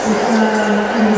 Gracias.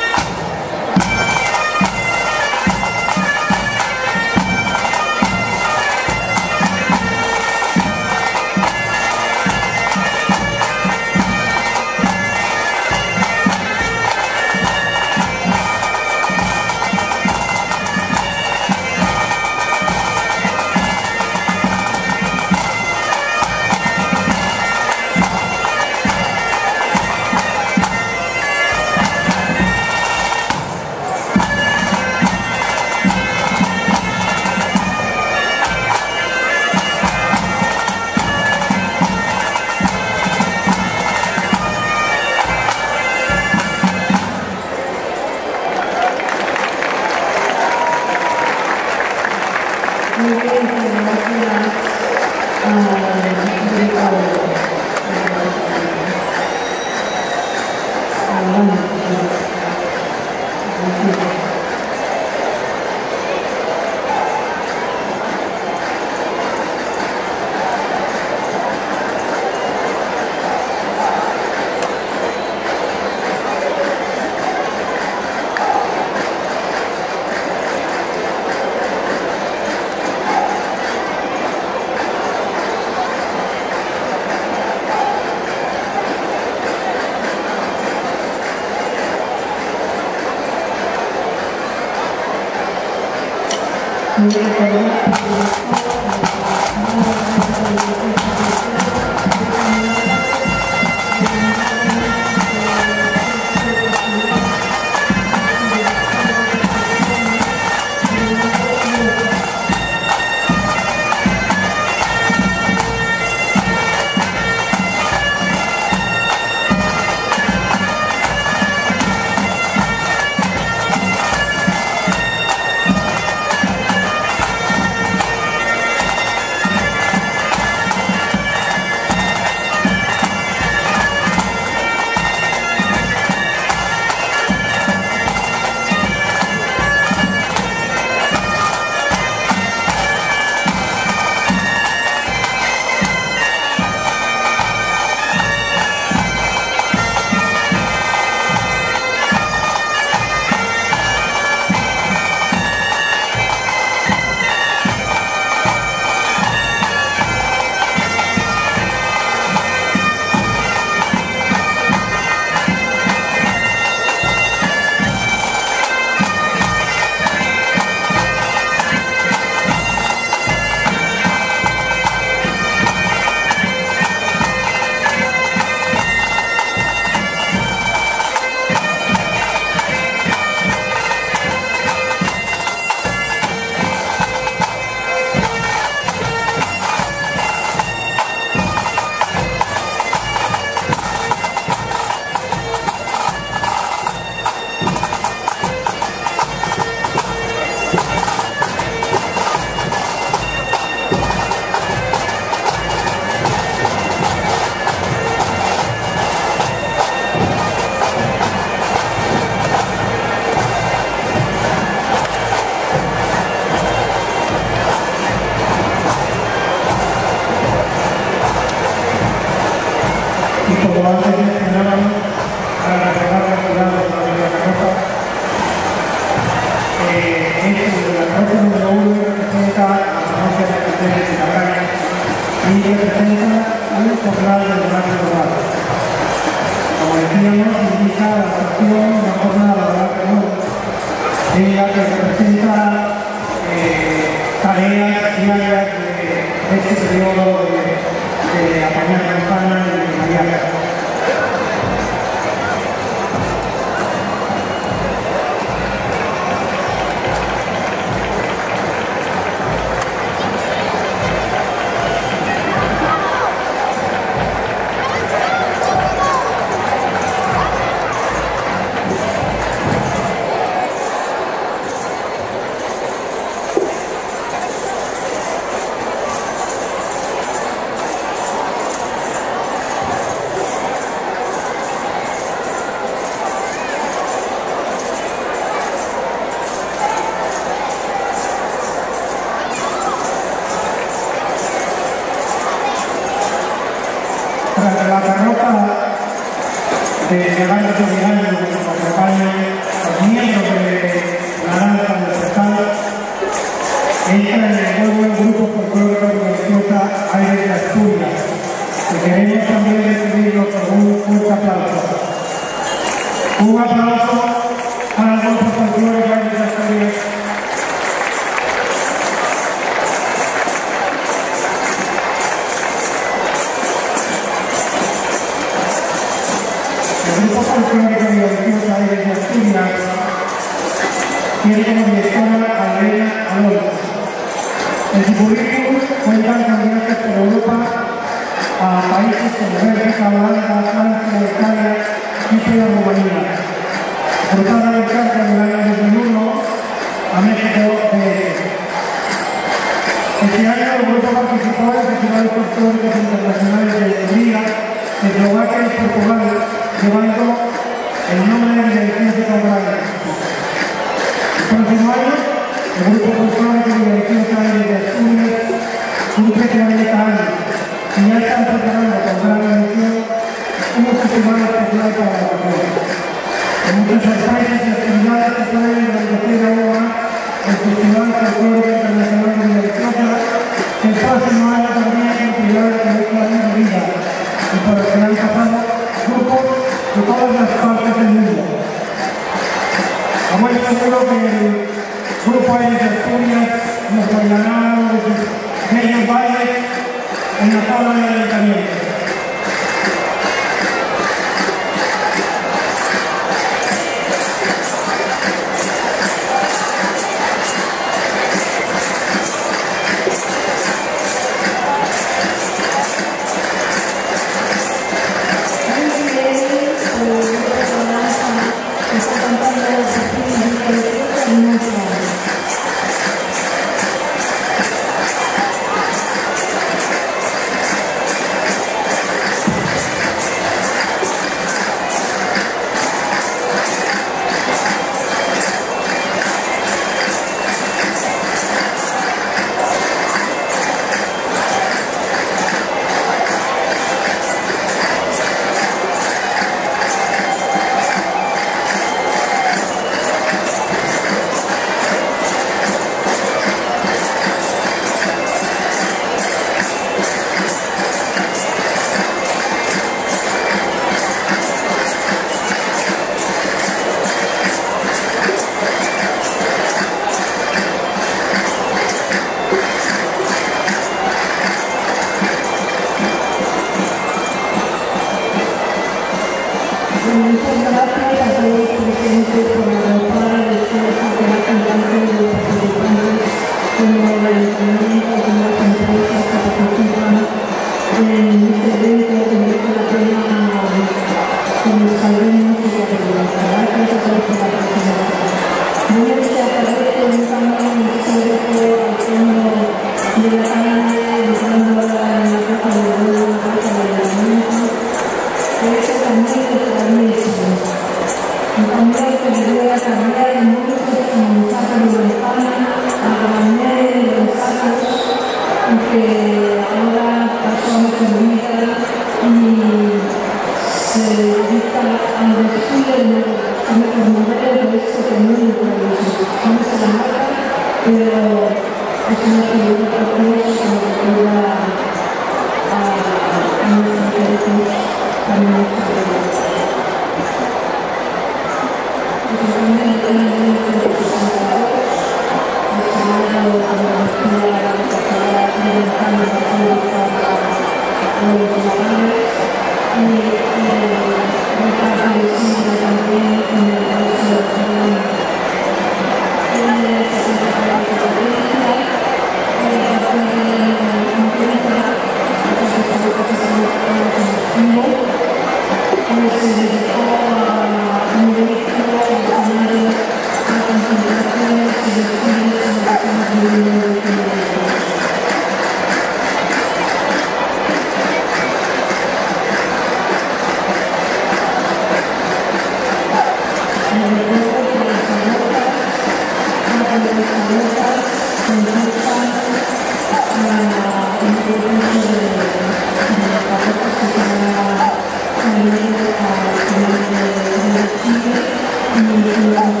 Thank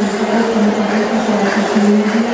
you.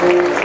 Cuando